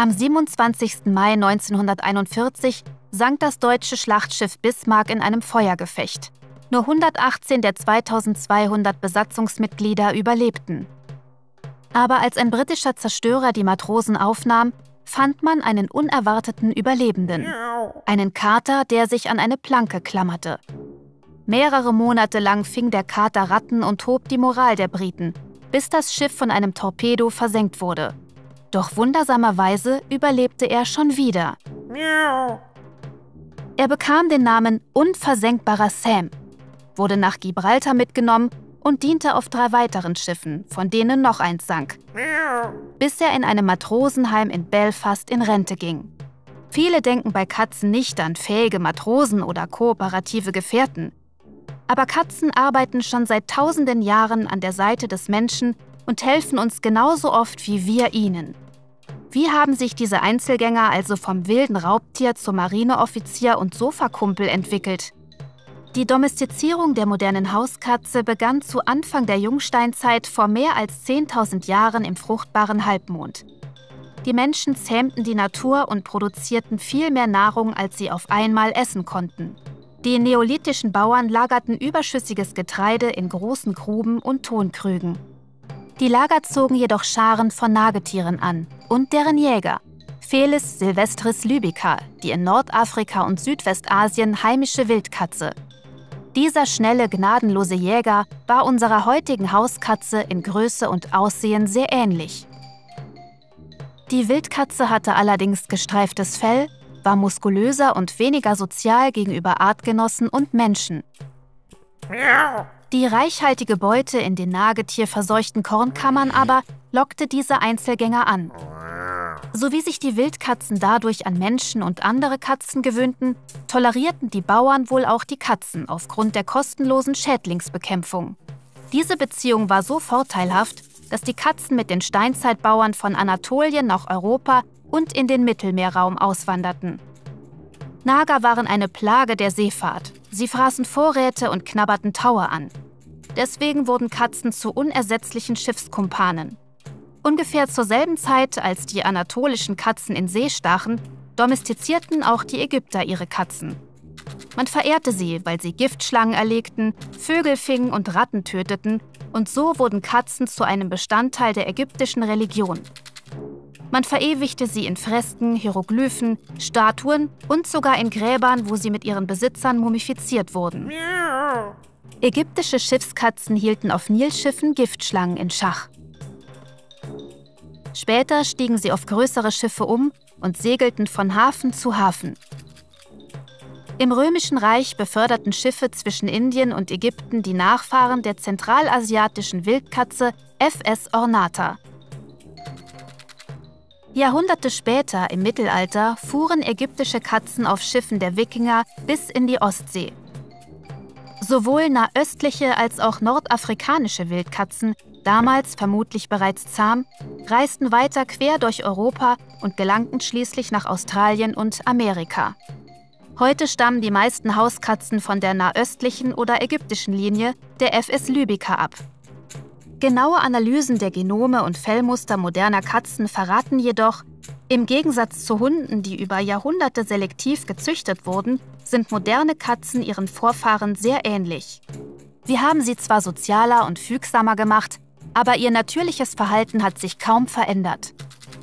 Am 27. Mai 1941 sank das deutsche Schlachtschiff Bismarck in einem Feuergefecht. Nur 118 der 2200 Besatzungsmitglieder überlebten. Aber als ein britischer Zerstörer die Matrosen aufnahm, fand man einen unerwarteten Überlebenden. Einen Kater, der sich an eine Planke klammerte. Mehrere Monate lang fing der Kater Ratten und hob die Moral der Briten, bis das Schiff von einem Torpedo versenkt wurde. Doch wundersamerweise überlebte er schon wieder. Er bekam den Namen Unversenkbarer Sam, wurde nach Gibraltar mitgenommen und diente auf drei weiteren Schiffen, von denen noch eins sank, bis er in einem Matrosenheim in Belfast in Rente ging. Viele denken bei Katzen nicht an fähige Matrosen oder kooperative Gefährten. Aber Katzen arbeiten schon seit tausenden Jahren an der Seite des Menschen und helfen uns genauso oft wie wir ihnen. Wie haben sich diese Einzelgänger also vom wilden Raubtier zum Marineoffizier und Sofakumpel entwickelt? Die Domestizierung der modernen Hauskatze begann zu Anfang der Jungsteinzeit vor mehr als 10.000 Jahren im fruchtbaren Halbmond. Die Menschen zähmten die Natur und produzierten viel mehr Nahrung, als sie auf einmal essen konnten. Die neolithischen Bauern lagerten überschüssiges Getreide in großen Gruben und Tonkrügen. Die Lager zogen jedoch Scharen von Nagetieren an und deren Jäger, Felis silvestris lybica, die in Nordafrika und Südwestasien heimische Wildkatze, dieser schnelle, gnadenlose Jäger war unserer heutigen Hauskatze in Größe und Aussehen sehr ähnlich. Die Wildkatze hatte allerdings gestreiftes Fell, war muskulöser und weniger sozial gegenüber Artgenossen und Menschen. Die reichhaltige Beute in den nagetierverseuchten Kornkammern aber lockte diese Einzelgänger an. So wie sich die Wildkatzen dadurch an Menschen und andere Katzen gewöhnten, tolerierten die Bauern wohl auch die Katzen aufgrund der kostenlosen Schädlingsbekämpfung. Diese Beziehung war so vorteilhaft, dass die Katzen mit den Steinzeitbauern von Anatolien nach Europa und in den Mittelmeerraum auswanderten. Nager waren eine Plage der Seefahrt. Sie fraßen Vorräte und knabberten Taue an. Deswegen wurden Katzen zu unersetzlichen Schiffskumpanen. Ungefähr zur selben Zeit, als die anatolischen Katzen in See stachen, domestizierten auch die Ägypter ihre Katzen. Man verehrte sie, weil sie Giftschlangen erlegten, Vögel fingen und Ratten töteten, und so wurden Katzen zu einem Bestandteil der ägyptischen Religion. Man verewigte sie in Fresken, Hieroglyphen, Statuen und sogar in Gräbern, wo sie mit ihren Besitzern mumifiziert wurden. Ägyptische Schiffskatzen hielten auf Nilschiffen Giftschlangen in Schach. Später stiegen sie auf größere Schiffe um und segelten von Hafen zu Hafen. Im Römischen Reich beförderten Schiffe zwischen Indien und Ägypten die Nachfahren der zentralasiatischen Wildkatze FS ornata. Jahrhunderte später, im Mittelalter, fuhren ägyptische Katzen auf Schiffen der Wikinger bis in die Ostsee. Sowohl nahöstliche als auch nordafrikanische Wildkatzen damals vermutlich bereits zahm, reisten weiter quer durch Europa und gelangten schließlich nach Australien und Amerika. Heute stammen die meisten Hauskatzen von der nahöstlichen oder ägyptischen Linie der FS Lybica ab. Genaue Analysen der Genome und Fellmuster moderner Katzen verraten jedoch, im Gegensatz zu Hunden, die über Jahrhunderte selektiv gezüchtet wurden, sind moderne Katzen ihren Vorfahren sehr ähnlich. Wir haben sie zwar sozialer und fügsamer gemacht, aber ihr natürliches Verhalten hat sich kaum verändert.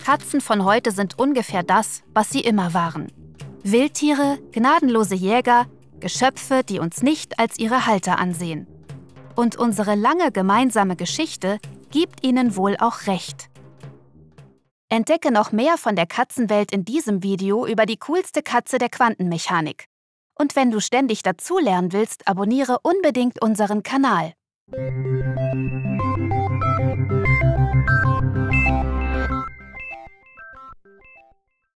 Katzen von heute sind ungefähr das, was sie immer waren. Wildtiere, gnadenlose Jäger, Geschöpfe, die uns nicht als ihre Halter ansehen. Und unsere lange gemeinsame Geschichte gibt ihnen wohl auch recht. Entdecke noch mehr von der Katzenwelt in diesem Video über die coolste Katze der Quantenmechanik. Und wenn du ständig dazulernen willst, abonniere unbedingt unseren Kanal.